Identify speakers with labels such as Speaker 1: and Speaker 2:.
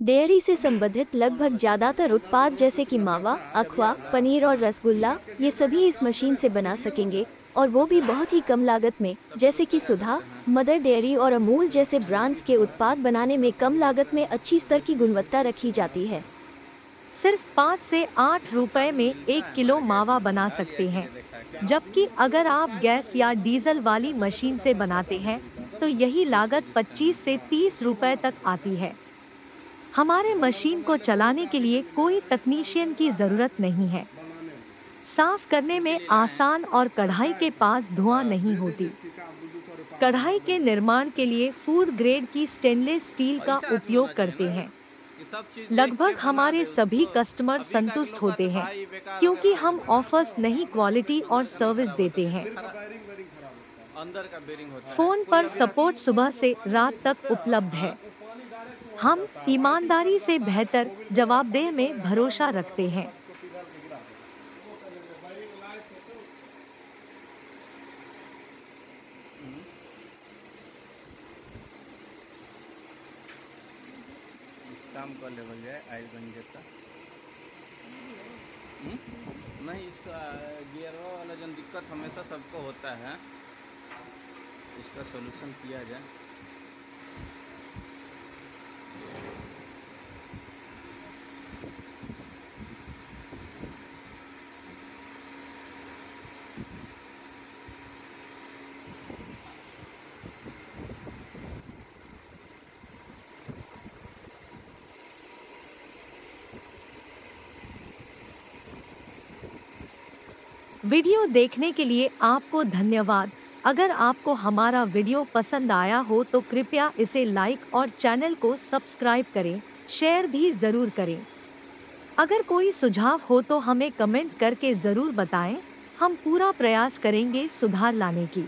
Speaker 1: Dairy से संबंधित लगभग ज़्यादातर उत्पाद जैसे कि मावा, अखवा, पनीर और रसगुल्ला, ये सभी इस मशीन से बना सकेंगे, और वो भी बहुत ही कम लागत में, जैसे कि सुधा, मदर डेयरी और अमूल जैसे ब्रांड्स के उत्पाद बनाने में कम लागत में अच्छी स्तर की गुणवत्ता रखी जाती है।
Speaker 2: सिर्फ़ पाँच से आठ रुपए में एक किलो मावा बना सकते हैं। जबकि अगर आप गैस या डीजल वाली मशीन से बनाते हैं तो यही लागत 25 से 30 रुपए तक आती है। हमारे मशीन को चलाने के लिए कोई तकनीशियन की ज़रूरत नहीं है। साफ़ करने में आसान और कढ़ाई के पास धुआँ नहीं होती। कढ़ाई के निर्माण के लिए फ़ूड ग्रेड की स्टेनलेस स्टील का उपयोग करते हैं। लगभग हमारे सभी कस्टमर संतुष्ट होते हैं, क्योंकि हम ऑफर्स नहीं क्वालिटी और सर्विस देते हैं। फ़ोन पर सपोर्ट सुबह से रात तक उपलब्ध है। हम ईमानदारी से बेहतर जवाबदेह में भरोसा रखते हैं।
Speaker 3: काम कर लेवल जाए आयल बन जाता हम्म? नहीं इसका गियर वाला जो दिक्कत हमेशा सबको होता है। उसका सॉल्यूशन किया जाए।
Speaker 2: वीडियो देखने के लिए आपको धन्यवाद। अगर आपको हमारा वीडियो पसंद आया हो तो कृपया इसे लाइक और चैनल को सब्सक्राइब करें, शेयर भी ज़रूर करें। अगर कोई सुझाव हो तो हमें कमेंट करके ज़रूर बताएँ, हम पूरा प्रयास करेंगे सुधार लाने की।